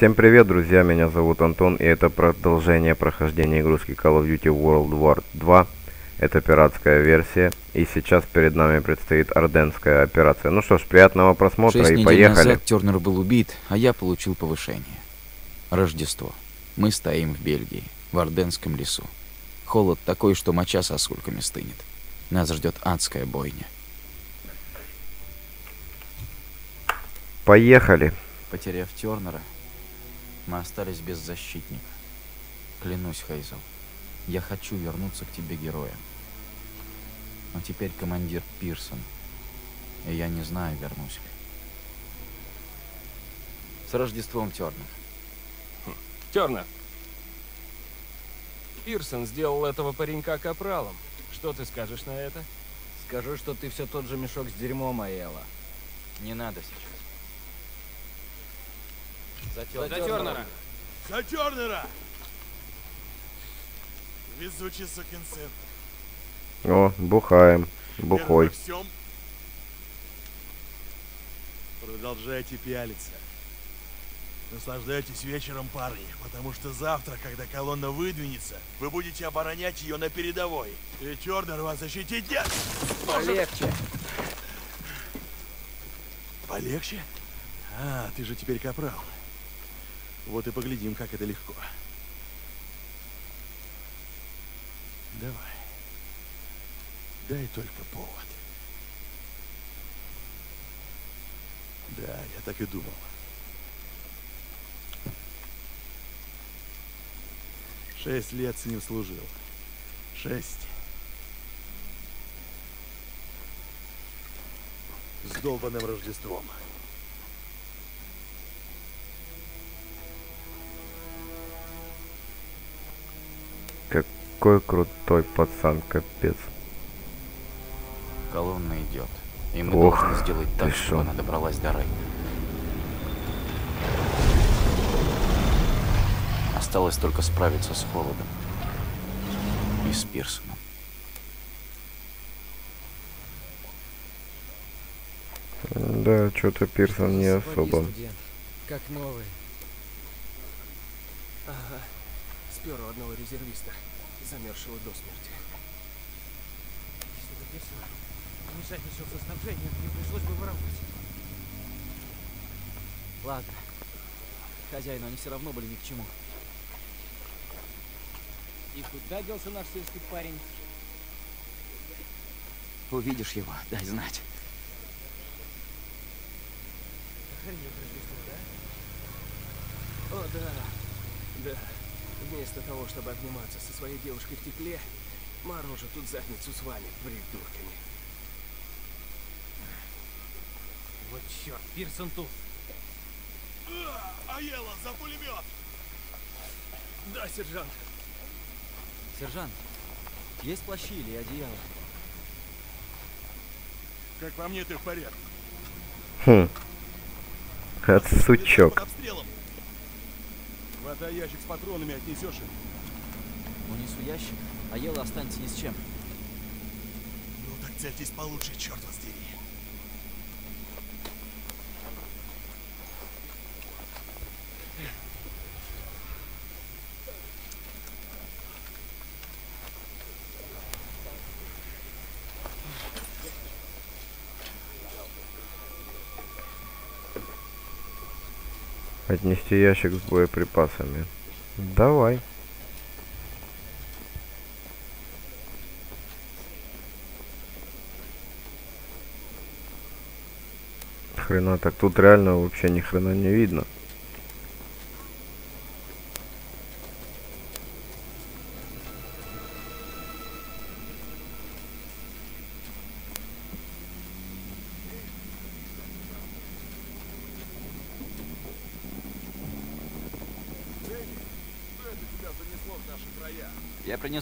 Всем привет, друзья, меня зовут Антон, и это продолжение прохождения игрушки Call of Duty World War 2. Это пиратская версия, и сейчас перед нами предстоит Орденская операция. Ну что ж, приятного просмотра Шесть и недель поехали. назад Тернер был убит, а я получил повышение. Рождество. Мы стоим в Бельгии, в Орденском лесу. Холод такой, что моча сосульками стынет. Нас ждет адская бойня. Поехали. Потеряв Тернера, мы остались без защитника. Клянусь, Хейзел, я хочу вернуться к тебе героем. Но теперь командир Пирсон, и я не знаю, вернусь ли. С Рождеством, Тернер. Тернер. Пирсон сделал этого паренька капралом. Что ты скажешь на это? Скажу, что ты все тот же мешок с дерьмом, Аэла. Не надо сейчас. За За Тернера. За Тернера! Везучий сукин сын. О, бухаем. Бухой. всем. Продолжайте пялиться. Наслаждайтесь вечером, парни, потому что завтра, когда колонна выдвинется, вы будете оборонять ее на передовой. И Тернер вас защитить нет. Полегче. Полегче? А, ты же теперь капрал. Вот и поглядим, как это легко. Давай. Дай только повод. Да, я так и думал. Шесть лет с ним служил. Шесть. С долбанным Рождеством. Какой крутой пацан, капец. Колонна идет. И мы Ох, должны сделать так, шо. чтобы она добралась до Рейна. Осталось только справиться с холодом. И с Пирсоном. Да, что-то Пирсон не особо. Как новый. Ага. Спер у одного резервиста, замерзшего до смерти. Если бы Пирсон не жадничал со снабжением, мне пришлось бы воровать. Ладно. Хозяину они все равно были ни к чему. И куда делся наш сельский парень? Увидишь его, дай знать. Охренеть Рождество, да? О, да. Да. Вместо того, чтобы обниматься со своей девушкой в тепле, морожу тут задницу с вами, придурками. Вот черт, Пирсон тут. А, Аела, за пулемет! Да, сержант. Сержант, есть плащи или одеяло? Как по мне, ты в порядке. Хм. От Под сучок. Хватай ящик с патронами, отнесешь им. Унесу ящик, а Ела останется ни с чем. Ну так цельтесь получше, черт вас дери. Отнести ящик с боеприпасами. Давай. Хрена, так тут реально вообще ни хрена не видно.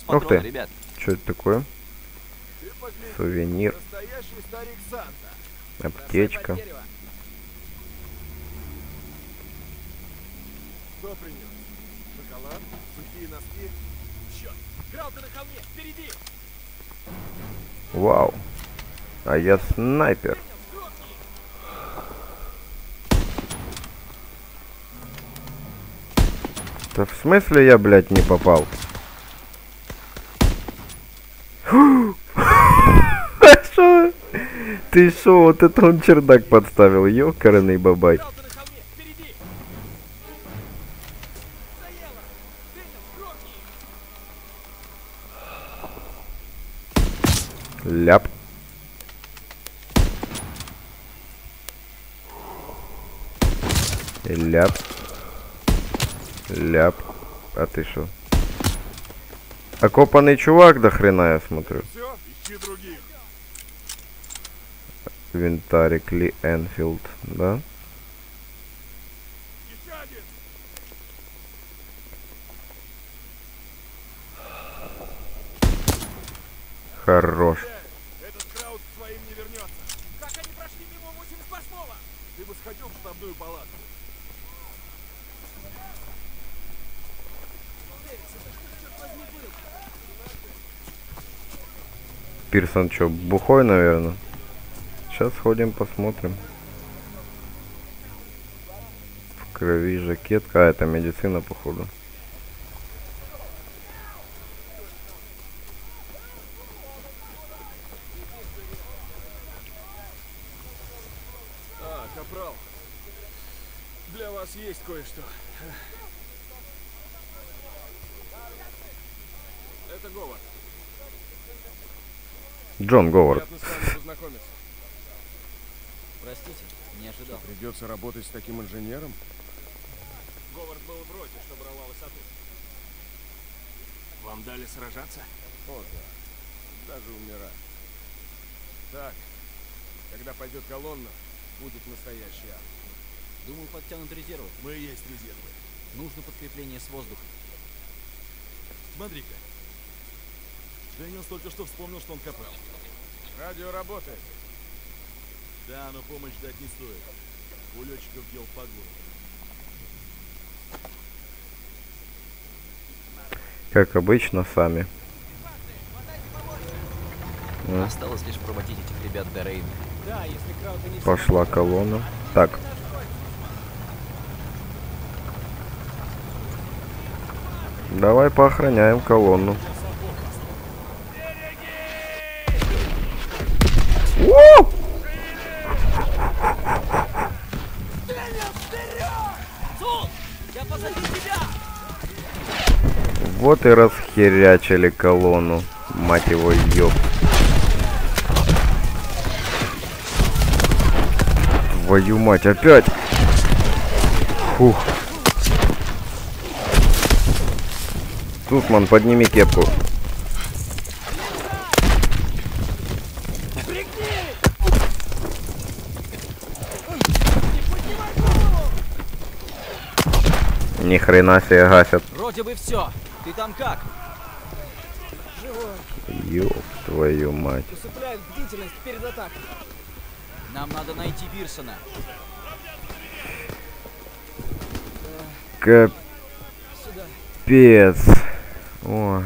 Ух ты. ребят. Что это такое? Сувенир, аптечка. Кто принес? Шоколад? Сухие носки? Черт! Кралка на холме! Впереди! Вау. А я снайпер. Да в смысле я, блядь, не попал? Шо? Ты шо, вот это он чердак подставил, ёкарный бабай. Ляп. Ляп. Ляп. А ты шо? Окопанный чувак до хрена, я смотрю. Все, ищи других. Винтарик Ли Энфилд, да? Хорош. Этот Краут к своим не вернется. Как они прошли мимо 88-го? Ты бы сходил в штабную палатку. Пирсон чё, бухой, наверное? Сейчас сходим, посмотрим. В крови жакетка. А, это медицина, походу. А, капрал. Для вас есть кое-что. Это Говард. Джон Говард. Приятно с вами познакомиться. Простите, не ожидал. Придется работать с таким инженером? Говард был в роте, что брала высоту. Вам дали сражаться? О, да. Даже умирать. Так, когда пойдет колонна, будет настоящий ад. Думаю, подтянут резервы. Мы и есть резервы. Нужно подкрепление с воздуха. Смотри-ка. Дэниелс только что вспомнил, что он капрал. Радио работает. Да, но помощь дать не стоит. У летчиков дел по горло. Как обычно, сами. Ну. Осталось лишь проводить этих ребят до Рейна. Да, если не Пошла колонна. Так. Давай поохраняем колонну. Вот и расхерячили колонну. Мать его, ёб. Твою мать, опять! Фух. Сусман, подними кепку. Ни хрена себе гасят. Вроде бы все. Ты там как? Ёб твою мать. усыпляют бдительность перед атакой. Нам надо найти Пирсона. Капец. Ой.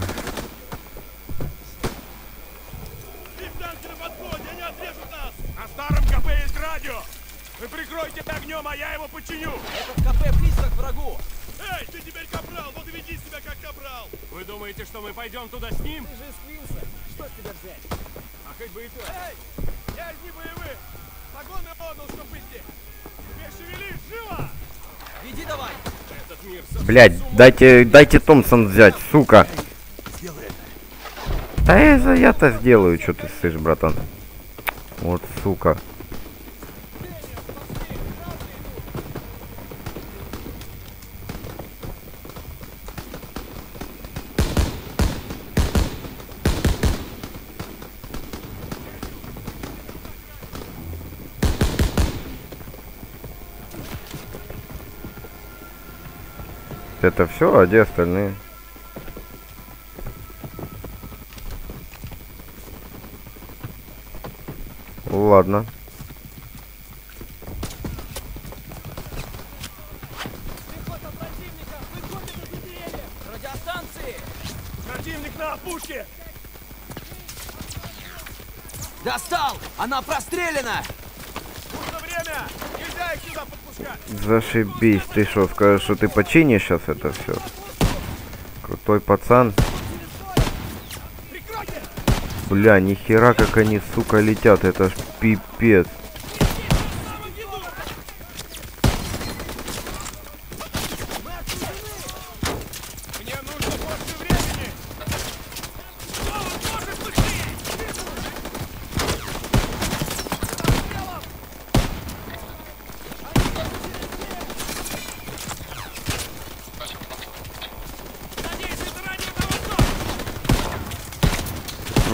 Думаете, что мы пойдем туда с ним? Ты же из Квинса. Что с тебя взять? А хоть бы и так. Эй, я из небоевых! Погоны отдал, чтоб идти! Теперь шевелись, живо! Веди давай. Этот мир со- Блять, дайте, дайте Томпсон взять, сука. Сделай это! Да я, я-то сделаю, что ты слышишь, братан. Вот сука. Это все, а где остальные? Ладно. Пехота противника! Выходит из деревьев! Радиостанции! Противник на опушке! Достал! Она прострелена! Зашибись, ты что, скажешь, что ты починишь сейчас это все? Крутой пацан. Бля, нихера как они, сука, летят. Это ж пипец.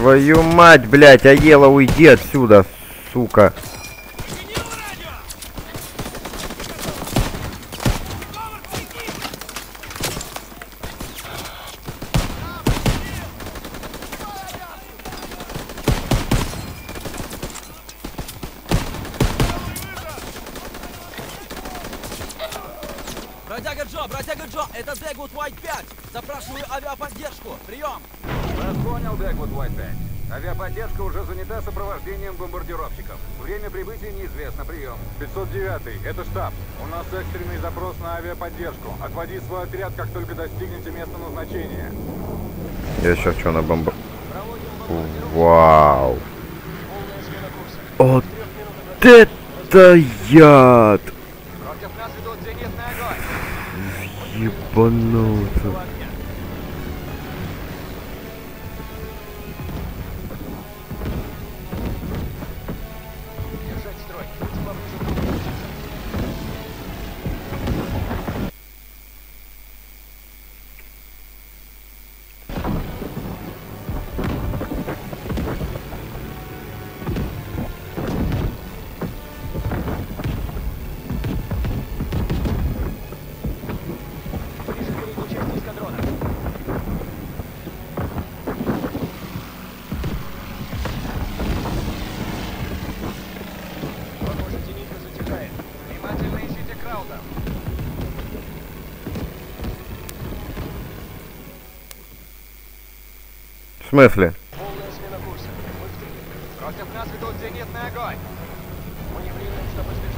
Твою мать, блядь, Аела, уйди отсюда, сука. Авиаподдержку. Отводи свой отряд, как только достигнете места назначения. Я сейчас что на бомба... Вау. Вот это яд! Ебанулся. В смысле? Полная смена курса. Мы в тыле. Против нас ведут зенитный огонь. Маневрируем, чтобы избежать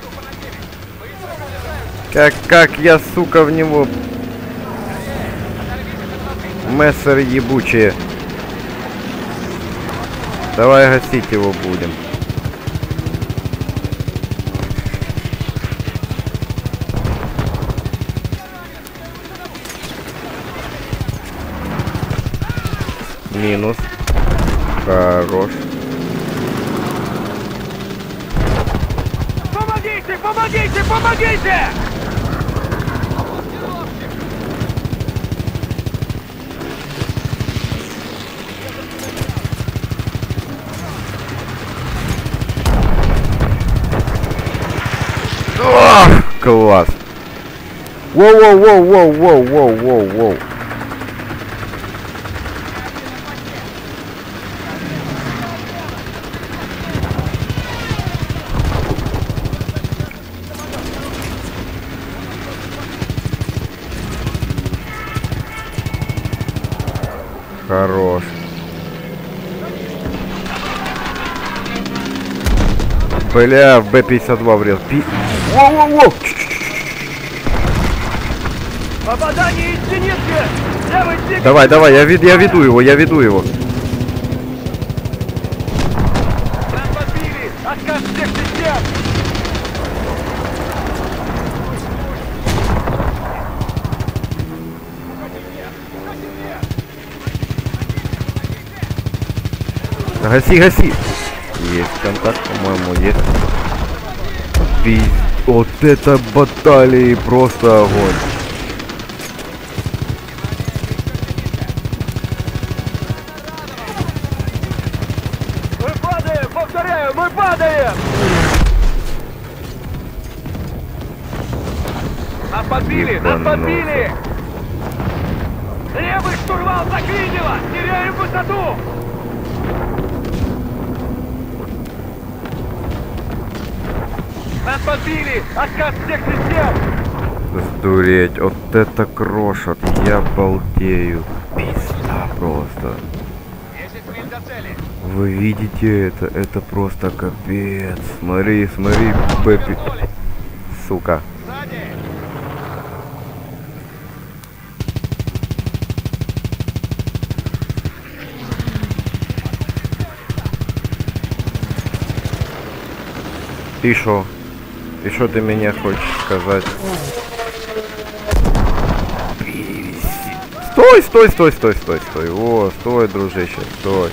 группа на девять. Быстро приближаются. Как, как я, сука, в него... Мессер ебучие. Давай гасить его будем. Минус. Хорош. Помогите, помогите, помогите! Класс. Воу-воу-воу-воу-воу-воу-воу-воу. Хорош. Бля, в Б-52 врез. Пи... Воу-воу-воу! Попадание из зенитки! Левый двигатель! Давай, давай, я, вид, я веду его, я веду его. Нас подбили! Отказ всех систем! Гаси, гаси! Есть контакт, по-моему, есть. Пиз... Вот это баталии, просто огонь. Подбили! Левый штурвал заклинило! Теряем высоту! Нас подбили! Отказ всех систем! Сдуреть, вот это крошат, я балдею. Пизда просто. 10 миль до цели! Вы видите это? Это просто капец. Смотри, смотри, Бэпи. Сука. И шо? И шо ты мне хочешь сказать? Стой, стой, стой, стой, стой, стой. О, стой, дружище, стой.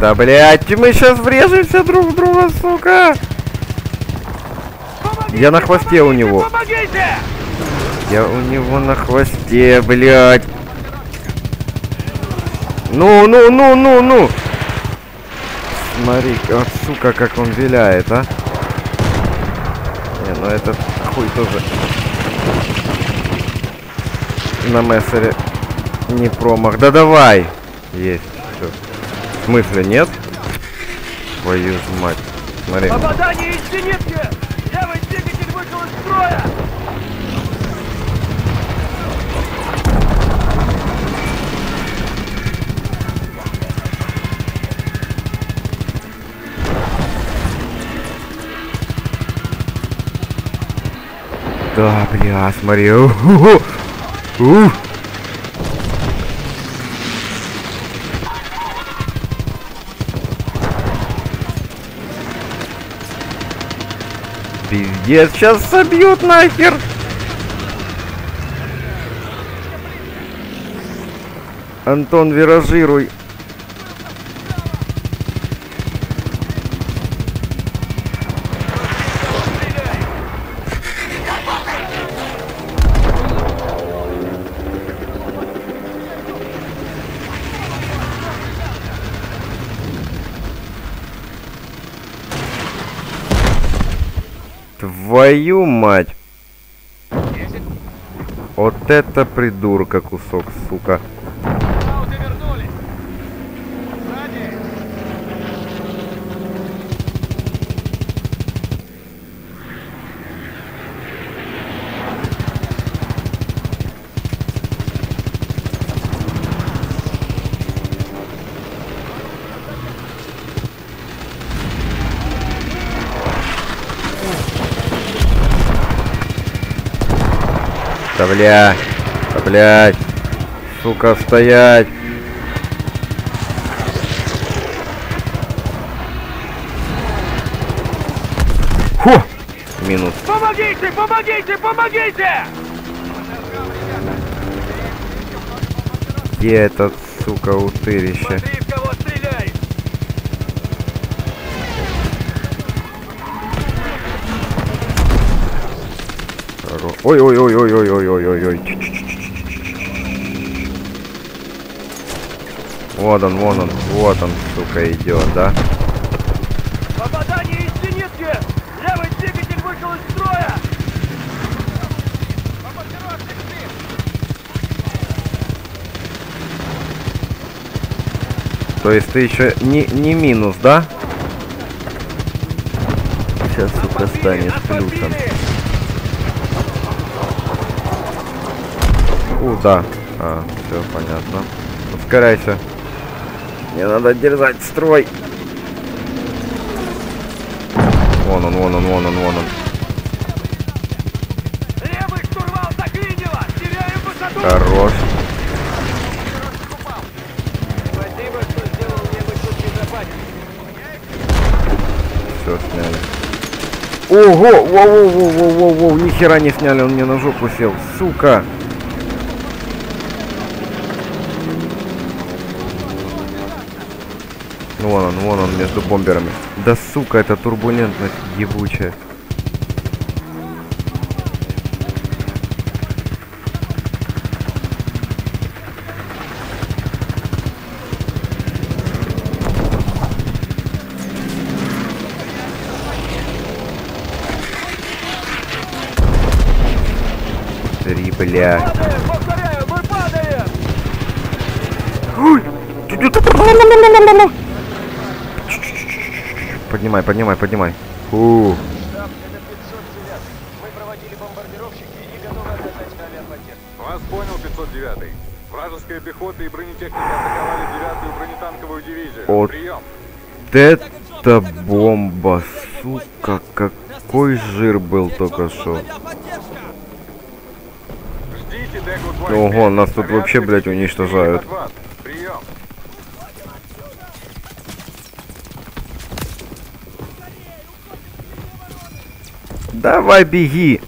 Да блять, мы сейчас врежемся друг в друга, сука. Я на хвосте у него. Помогите! Я у него на хвосте, блядь. Ну, ну, ну, ну, ну. Смотри, вот, сука, как он виляет, а. Не, ну этот хуй тоже на мессере не промах. Да давай! Есть. Всё. В смысле, нет? Твою мать. Смотри. Попадание из зенитки! Левый двигатель вышел из строя! Да, бля, смотри. У-ху-ху. У. Пиздец, сейчас собьют нахер. Антон, виражируй. Твою мать. Вот это придурка кусок, сука. Да бля. Да блядь. Сука, стоять. Фу! Минус. Помогите! Помогите! Помогите! Где этот, сука, утырище? Смотри, Хоро- Ой-ой-ой-ой-ой-ой-ой-ой. Вот он, вон он, вот он, сука, идет, да? Попадание из зенитки! Левый двигатель вышел из строя! То есть ты еще не, не минус, да? Сейчас, сука, станет плюсом. Да. А, все понятно. Ускоряйся. Мне надо держать строй. Вон он, вон он, вон он, вон он. Левый штурвал заклинило! Теряем высоту! Хорош. Спасибо, что сделал тут безопаснее. Все сняли. Ого! Воу-воу-воу-воу-воу! Ни хера не сняли, он мне на жопу сел. Сука! Вон он, вон он, между бомберами. Да сука, это турбулентность ебучая. Три, бля. Повторяю, мы падаем! Поднимай, поднимай, поднимай. Фу. Мы проводили бомбардировщики и готовы оказать авиаподдержку. Вас понял, 509 Вражеская пехота и бронетехника атаковали 9-ю бронетанковую дивизию. Вот. Прием. Это бомба, сука, какой жир был только что. Ого, нас тут вообще, блядь, уничтожают. Прием. Давай беги.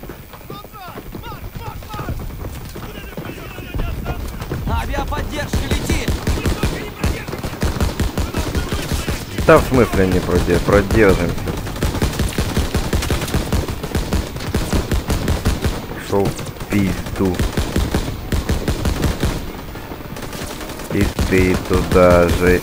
Авиаподдержка летит! Да в смысле не проде продержимся. Пошел в пизду. И ты туда же.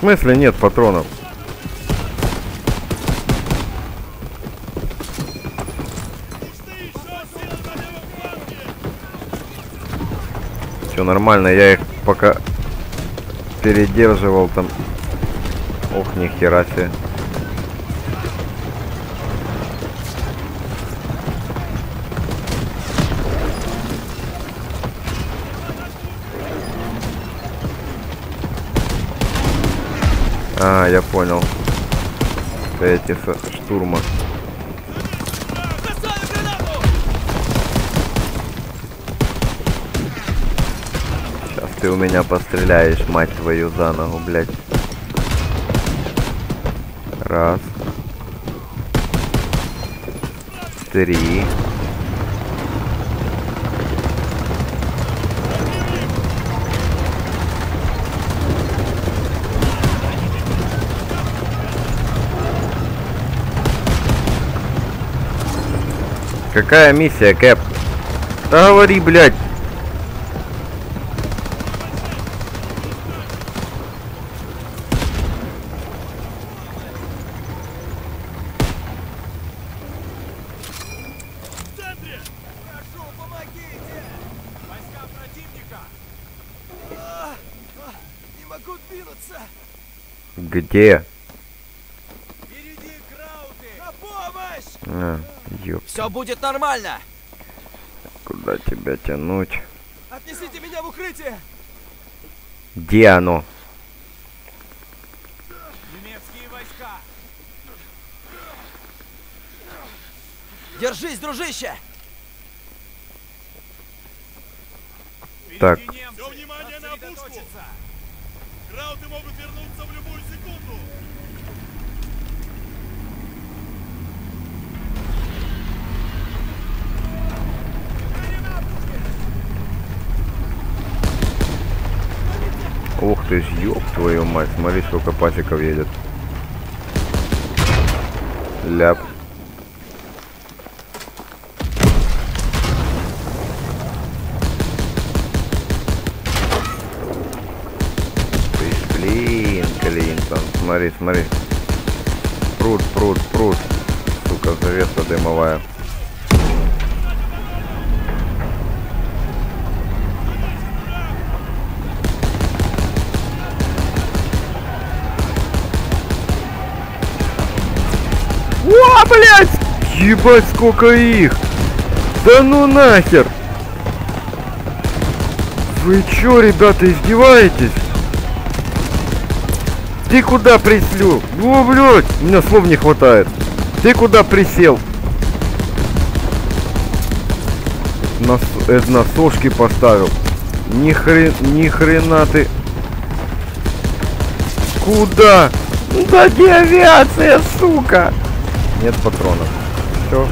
В смысле нет патронов? Все нормально, я их пока передерживал там. Ох, нихера себе. Я понял. Эти со штурма. Сейчас ты у меня постреляешь, мать твою, за ногу, блядь. Раз. Три. Какая миссия, Кэп? Да говори, блядь. Прошу, помогите! Войска противника! А, а, не могу двинуться! Где? Впереди крауты! На помощь! А, ёп, Все будет нормально! куда тебя тянуть? Отнесите меня в укрытие! Где оно? Немецкие войска! Держись, дружище! Так. Все внимание на опушку! Крауты могут вернуться в любую Ух ты ж, ёб твою мать, смотри, сколько пасеков едет. Ляп. Блин, Клинтон, смотри, смотри. Пруд, пруд, пруд. Сука, завеса дымовая. О, блядь! Ебать, сколько их! Да ну нахер! Вы чё, ребята, издеваетесь? Ты куда прислю? Ну, блядь, у меня слов не хватает. Ты куда присел? Нас, э, на сошки поставил. Ни хрен, ни хрена ты. Куда? Да где авиация, сука? Нет патронов. Все.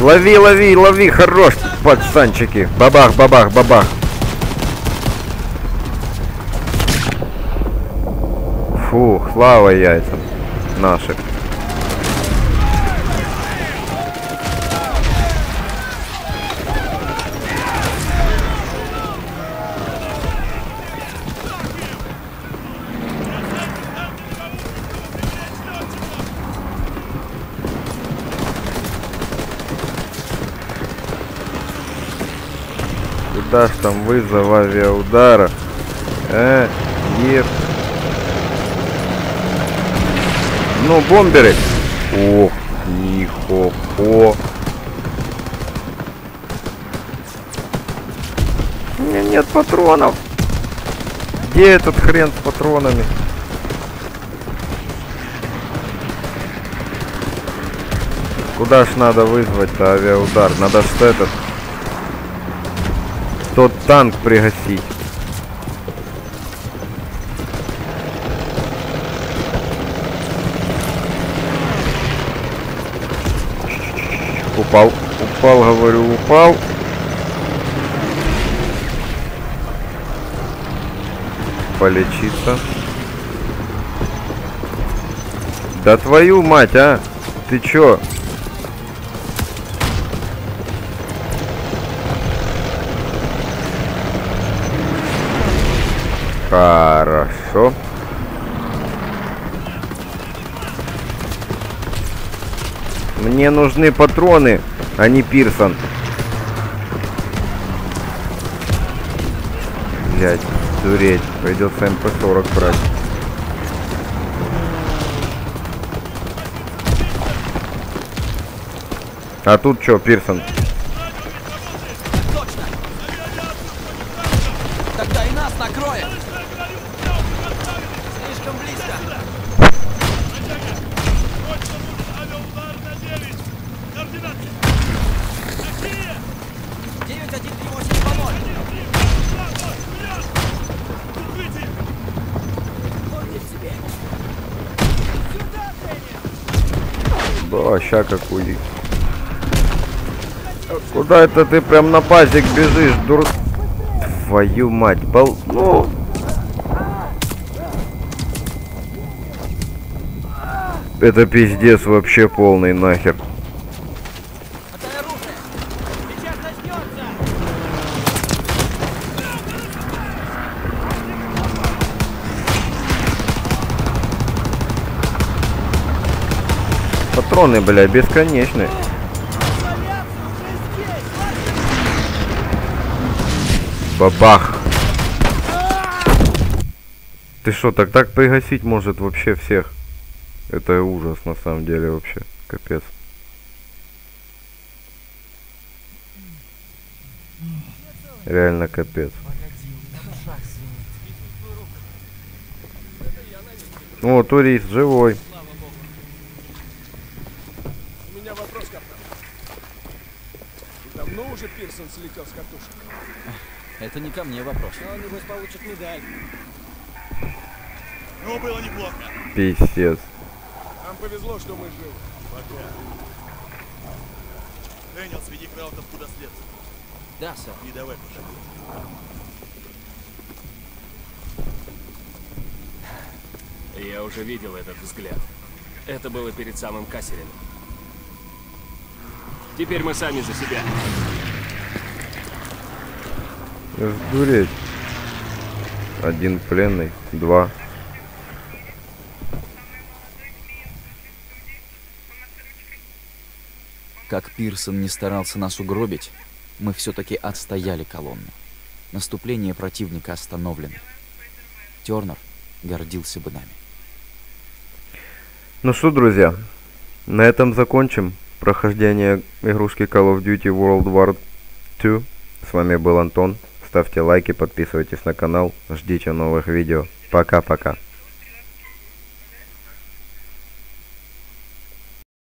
Лови, лови, лови, хорош, пацанчики. Бабах, бабах, бабах. Фух, слава яйцам наших. Куда ж там вызов авиаудара? Э, еп. Ну, бомберы. Ох, нихо-хо. У меня нет патронов. Где этот хрен с патронами? Куда ж надо вызвать-то авиаудар? Надо что этот тот танк пригасить. Упал, упал, говорю, упал. Полечиться. Да твою мать, а! Ты чё? Нужны патроны, а не Пирсон. Блять, дуреть. Придется МП-40 брать. А тут что, Пирсон? Тогда и нас накроет! Да, ща какой. Куда это ты прям на пазик бежишь, дур... Твою мать, бал... Ну... Это пиздец вообще полный нахер. Патроны, бля, бесконечные. Бабах. Ты что, так так пригасить может вообще всех? Это ужас на самом деле вообще. Капец. Реально капец. О, турист, живой. У меня вопрос, капитан. Уже Пирсон слетел с катушек? Это не ко мне вопрос. Но он, небось, получит медаль. Ну, было неплохо. Пиздец. Нам повезло, что мы живы. Пока. Дэниел, сведи Краутов куда след. Да, сэр. И давай пошли. Я уже видел этот взгляд. Это было перед самым Кассерином. Теперь мы сами за себя. Сдуреть. Один пленный, два. Как Пирсон не старался нас угробить, мы все-таки отстояли колонну. Наступление противника остановлено. Тернер гордился бы нами. Ну что, друзья, на этом закончим прохождение игрушки Call of Duty World War 2. С вами был Антон. Ставьте лайки, подписывайтесь на канал, ждите новых видео. Пока-пока.